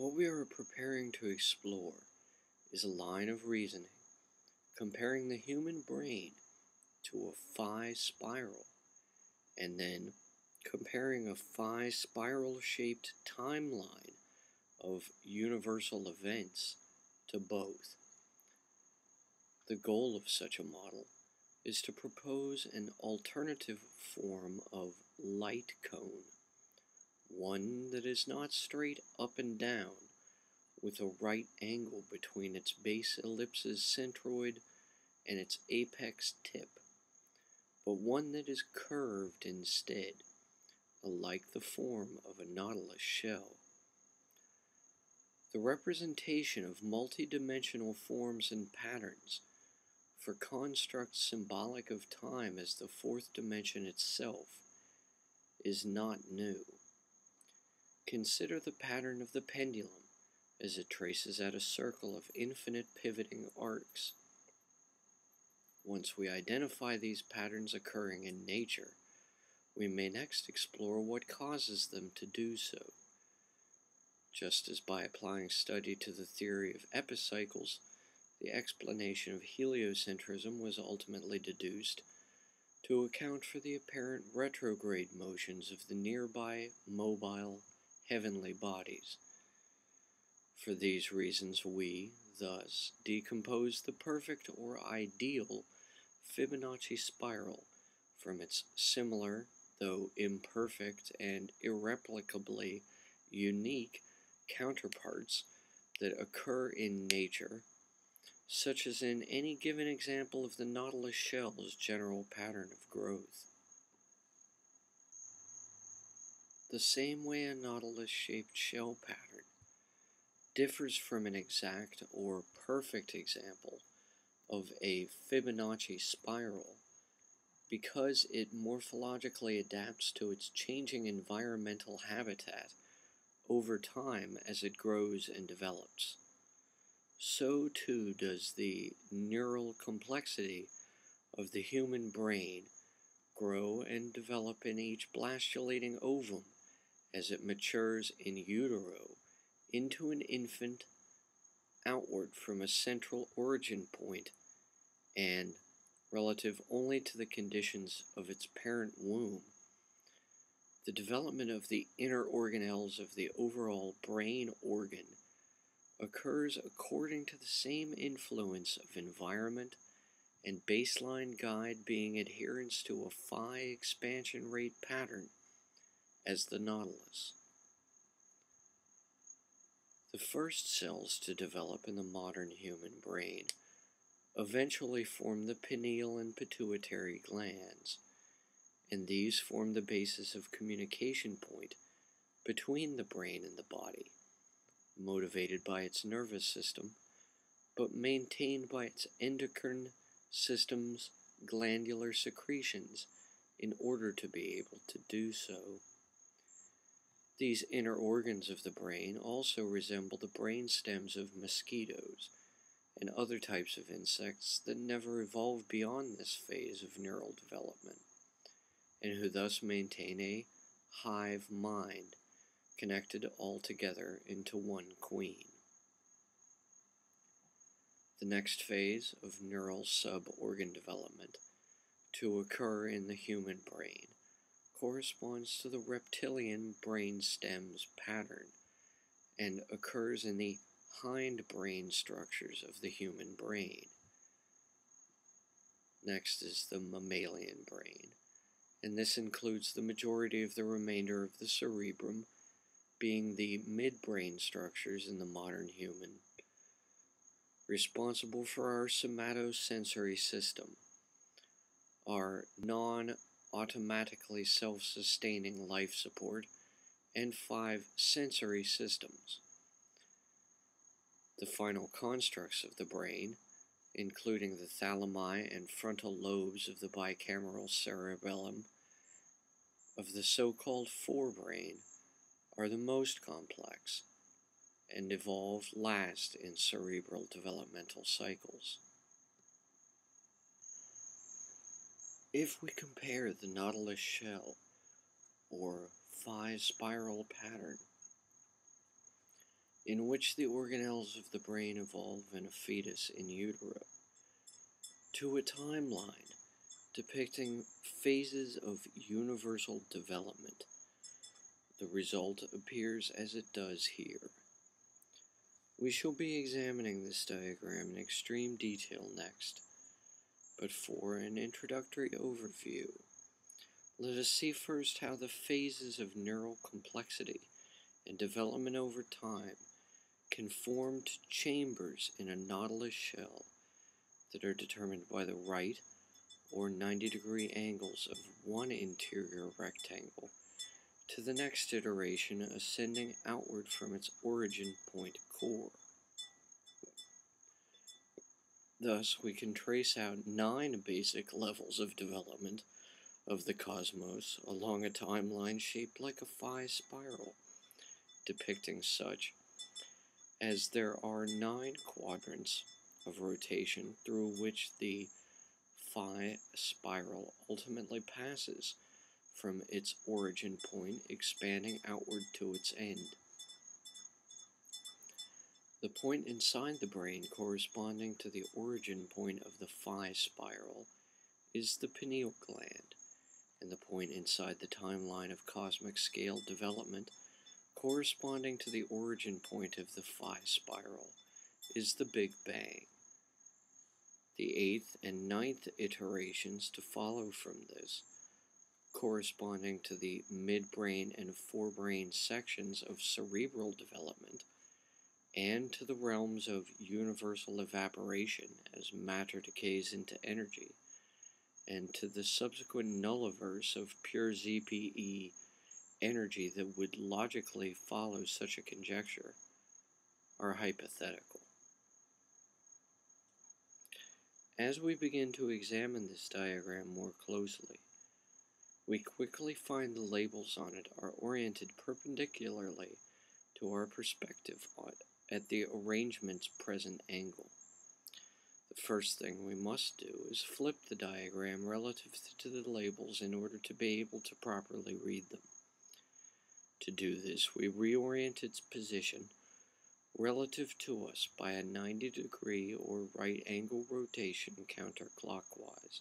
What we are preparing to explore is a line of reasoning comparing the human brain to a phi spiral and then comparing a phi spiral shaped timeline of universal events to both. The goal of such a model is to propose an alternative form of light cone, one that is not straight up and down with a right angle between its base ellipse's centroid and its apex tip, but one that is curved instead, alike the form of a nautilus shell. The representation of multidimensional forms and patterns for constructs symbolic of time as the fourth dimension itself is not new. Consider the pattern of the pendulum as it traces out a circle of infinite pivoting arcs. Once we identify these patterns occurring in nature, we may next explore what causes them to do so. Just as by applying study to the theory of epicycles, the explanation of heliocentrism was ultimately deduced to account for the apparent retrograde motions of the nearby mobile heavenly bodies. For these reasons, we, thus, decompose the perfect or ideal Fibonacci spiral from its similar, though imperfect and irreplicably unique counterparts that occur in nature, such as in any given example of the nautilus shell's general pattern of growth. The same way a nautilus shaped shell pattern differs from an exact or perfect example of a Fibonacci spiral because it morphologically adapts to its changing environmental habitat over time as it grows and develops. So too does the neural complexity of the human brain grow and develop in each blastulating ovum as it matures in utero into an infant outward from a central origin point and relative only to the conditions of its parent womb. The development of the inner organelles of the overall brain organ occurs according to the same influence of environment and baseline guide being adherence to a phi expansion rate pattern as the nautilus. The first cells to develop in the modern human brain eventually form the pineal and pituitary glands, and these form the basis of communication point between the brain and the body, motivated by its nervous system, but maintained by its endocrine system's glandular secretions in order to be able to do so. These inner organs of the brain also resemble the brain stems of mosquitoes and other types of insects that never evolved beyond this phase of neural development, and who thus maintain a hive mind connected all together into one queen. The next phase of neural sub-organ development to occur in the human brain corresponds to the reptilian brain stems pattern and occurs in the hind brain structures of the human brain. Next is the mammalian brain, and this includes the majority of the remainder of the cerebrum, being the midbrain structures in the modern human, responsible for our somatosensory system, our non automatically self sustaining life support, and five sensory systems. The final constructs of the brain, including the thalami and frontal lobes of the bicameral cerebellum of the so called forebrain, are the most complex and evolve last in cerebral developmental cycles. If we compare the nautilus shell, or phi spiral pattern, in which the organelles of the brain evolve in a fetus in utero, to a timeline depicting phases of universal development. The result appears as it does here. We shall be examining this diagram in extreme detail next, but for an introductory overview, let us see first how the phases of neural complexity and development over time can form chambers in a nautilus shell that are determined by the right or 90 degree angles of one interior rectangle to the next iteration ascending outward from its origin point core. Thus, we can trace out nine basic levels of development of the cosmos along a timeline shaped like a phi spiral, depicting such as there are nine quadrants of rotation through which the phi spiral ultimately passes from its origin point, expanding outward to its end. The point inside the brain corresponding to the origin point of the phi spiral is the pineal gland, and the point inside the timeline of cosmic scale development corresponding to the origin point of the phi spiral is the Big Bang. The eighth and ninth iterations to follow from this corresponding to the midbrain and forebrain sections of cerebral development, and to the realms of universal evaporation as matter decays into energy, and to the subsequent nulliverse of pure ZPE energy that would logically follow such a conjecture, are hypothetical. As we begin to examine this diagram more closely, we quickly find the labels on it are oriented perpendicularly to our perspective at the arrangement's present angle. The first thing we must do is flip the diagram relative to the labels in order to be able to properly read them. To do this, we reorient its position relative to us by a 90 degree or right angle rotation counterclockwise